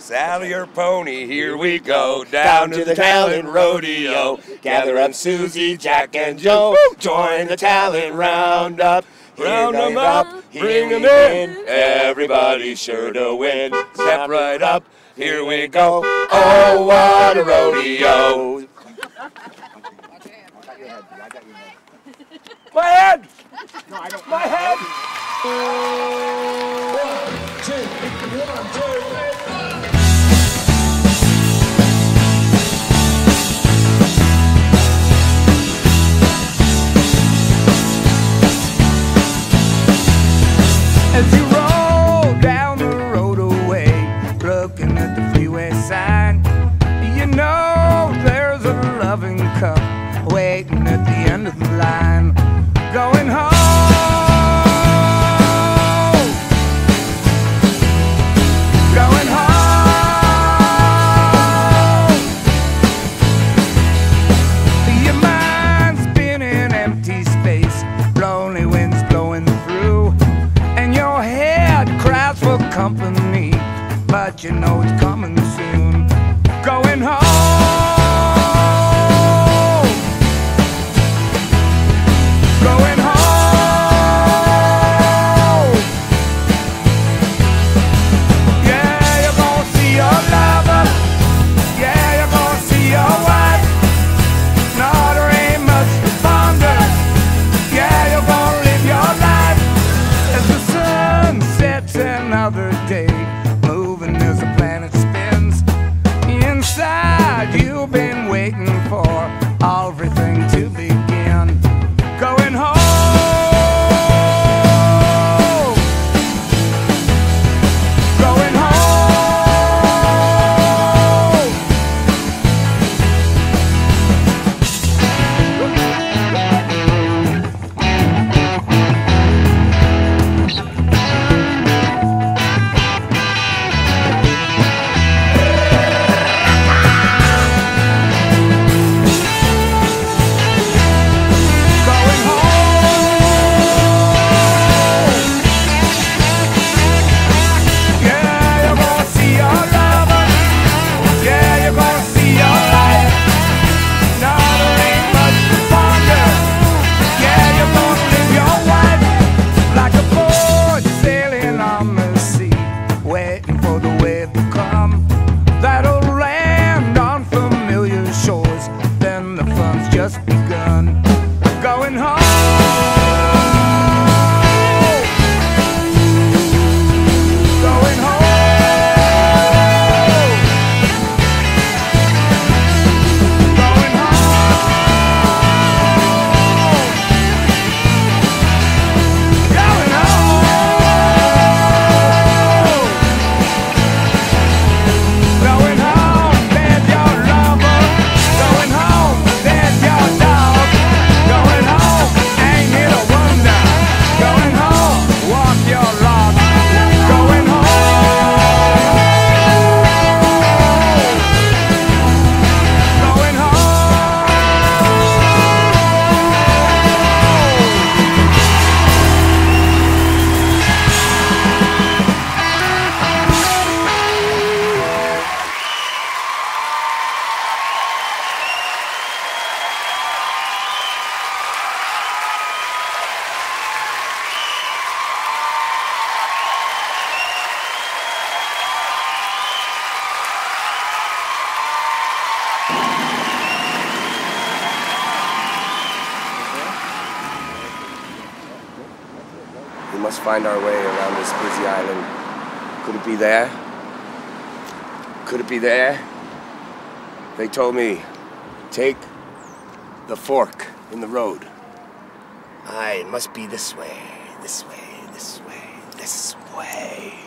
Saddle your pony, here we go, down to the Talon Rodeo. Gather up Susie, Jack, and Joe, join the Talon Roundup. Round them up, bring them in, everybody's sure to win. Step right up, here we go, oh what a rodeo. My head! My head! As Going home. Going home. Your empty space, lonely winds blowing through, and your head cries for company, but you know just begun. We must find our way around this busy island. Could it be there? Could it be there? They told me, take the fork in the road. Aye, it must be this way, this way, this way, this way.